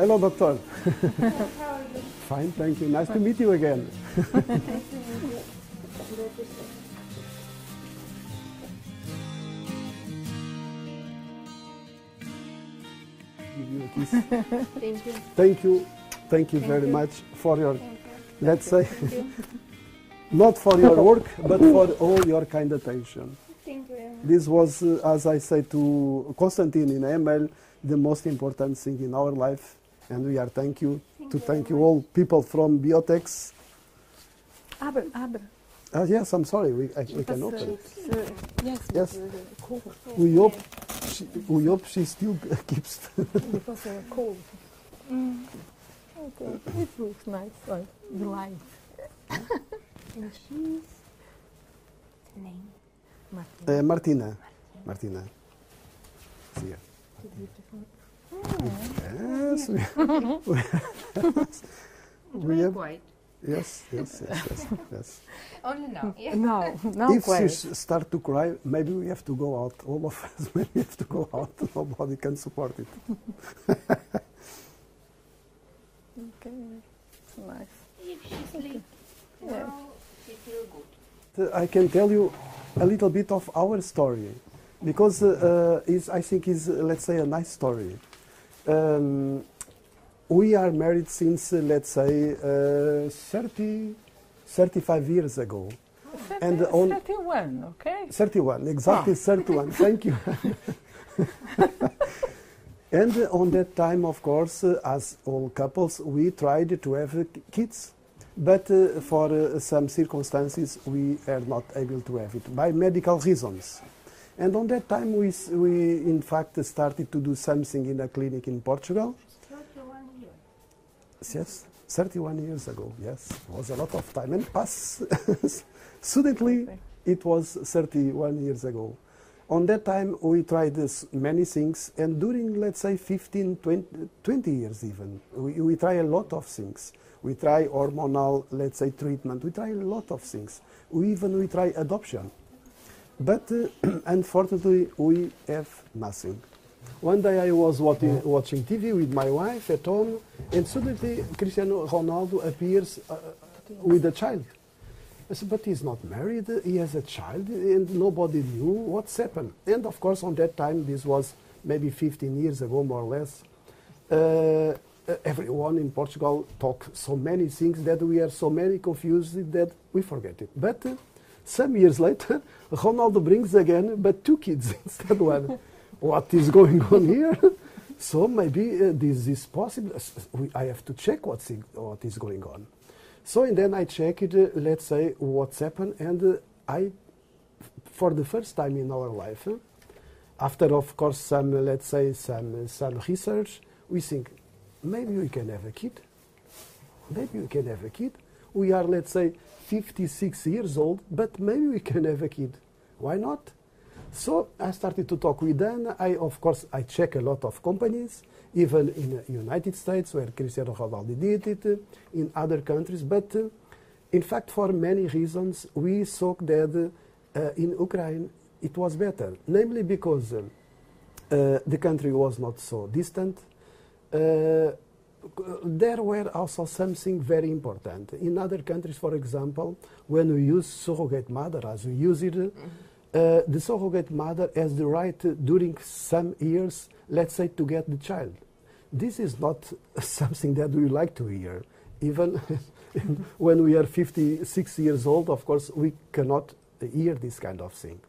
Hello, doctor. How are you? Fine, thank you. Nice to meet you again. Nice you. Glad to see Give you a kiss. Thank you. Thank you. Thank you very much for your, you. let's say, not for your work, but for all your kind attention. Thank you. This was, uh, as I say to Constantine in email, the most important thing in our life. And we are thank you Thank to you thank very you all people from Biotex. Abre, abre. Uh, yes, I'm sorry, we, I, we can open. uh, uh, yes, Yes. but, uh, cold. We hope, she, we hope she still keeps. because uh, cold. Mm. Okay, it looks nice, like the light. And she's name. Martin. Uh, Martina. Martina. See ya. Beautiful. Yes, we, we have, Quite. yes, yes, yes, yes, yes. Only now. Yeah. No, no if she quite. s- start to cry, maybe we have to go out. All of us, maybe we have to go out. Nobody can support it. Okay, nice. If she sleep Yeah. now, she feel good. Uh, I can tell you a little bit of our story because uh, uh, is I think is uh, let's say a nice story. Um, we are married since uh, let's say uh, 30, 35 years ago. And on- 31, okay? 31, exactly Ah. 31. Thank you. and uh, on that time, of course, uh, as all couples, we tried to have uh, kids. But uh, for uh, some circumstances, we are not able to have it by medical reasons. And on that time, we, we in fact started to do something in a clinic in Portugal. 31 years. Yes, 31 years ago. Yes, it was a lot of time. And pass suddenly, it was 31 years ago. On that time, we tried this many things, and during, let's say, 15, 20, 20 years even, we, we try a lot of things. We try hormonal, let's say, treatment. We try a lot of things. We even we try adoption. But uh, unfortunately, we have nothing. One day I was watching, watching TV with my wife at home, and suddenly Cristiano Ronaldo appears uh, with a child. I said, but he's not married, he has a child, and nobody knew what's happened. And of course, on that time, this was maybe 15 years ago, more or less, uh, everyone in Portugal talk so many things that we are so many confused that we forget it. But uh, some years later, Ronaldo brings again, but two kids instead one. what is going on here? so maybe uh, this is possible. We- I have to check what's in, what is going on. So and then I checked, uh, let's say, what's happened, and uh, I, for the first time in our life, uh, after of course some, uh, let's say, some uh, some research, we think maybe we can have a kid. Maybe we can have a kid. We are, let's say, 56 years old, but maybe we can have a kid. Why not? So I started to talk with them. I, of course, I check a lot of companies, even in the United States where Cristiano Ronaldo did it, uh, in other countries. But uh, in fact, for many reasons, we saw that uh, in Ukraine it was better, namely because uh, the country was not so distant. There were also something very important. In other countries, for example, when we use surrogate mother, as we use it, uh, the surrogate mother has the right uh, during some years, let's say, to get the child. This is not something that we like to hear. Even when we are 56 years old, of course, we cannot hear this kind of thing.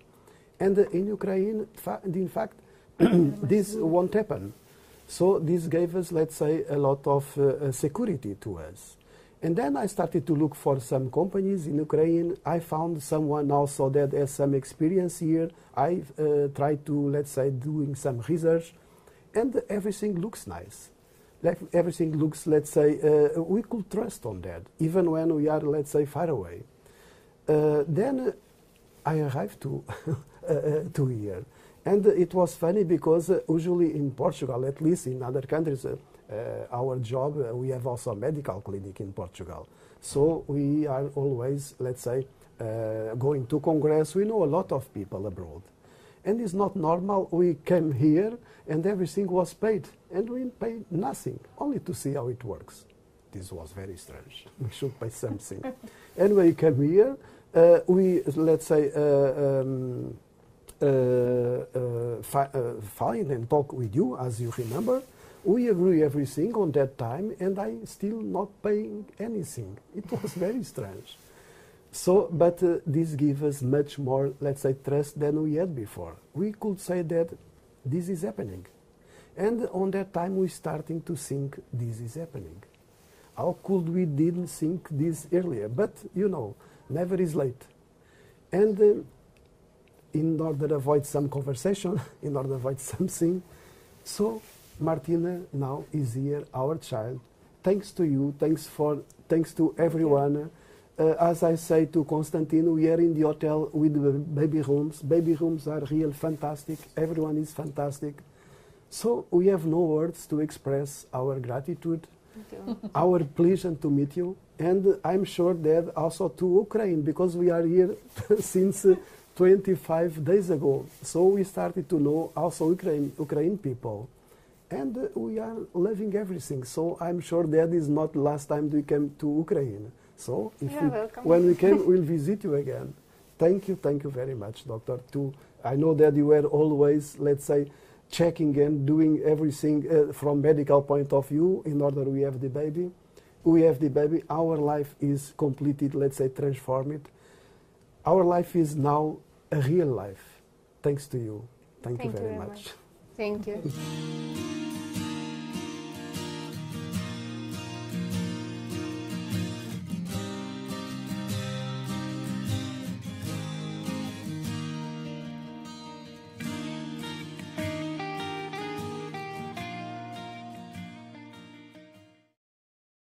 And uh, in Ukraine, fa- in fact, this won't happen. So this gave us, let's say, a lot of uh, uh, security to us. And then I started to look for some companies in Ukraine. I found someone also that has some experience here. I uh, tried to, let's say, doing some research, and everything looks nice. Like everything looks, let's say, uh, we could trust on that, even when we are, let's say, far away. Uh, then I arrived to uh, uh, to here, and it was funny because uh, usually in Portugal, at least in other countries, uh, uh, our job uh, we have also a medical clinic in Portugal, so we are always, let's say, uh, going to congress. We know a lot of people abroad, And it's not normal. We came here and everything was paid, and we paid nothing, only to see how it works. This was very strange. We should pay something. and when we came here, uh, we let's say. Uh, um, uh, uh, uh, fine and talk with you, as you remember. We agree everything on that time, and I still not paying anything. It was very strange. So, but uh, this gives us much more, let's say, trust than we had before. We could say that this is happening, and on that time we starting to think this is happening. How could we didn't think this earlier? But you know, never is late. And uh, in order to avoid some conversation, in order to avoid something. So Martina now is here, our child. Thanks to you, thanks for, thanks to everyone. Uh, as I say to Constantine, we are in the hotel with the baby rooms. Baby rooms are real fantastic. Everyone is fantastic. So we have no words to express our gratitude our pleasure to meet you. And I'm sure that also to Ukraine, because we are here since uh, 25 days ago. So we started to know also Ukraine, Ukraine people. And uh, we are loving everything. So I'm sure that is not the last time we came to Ukraine. So if we, welcome. when we can, we'll visit you again. Thank you, thank you very much, Doctor. To I know that you were always, let's say, checking and doing everything uh, from medical point of view in order we have the baby. We have the baby. Our life is completed, let's say, transformed. Our life is now a real life, thanks to you. Thank, you Thank you very very much. Thank you.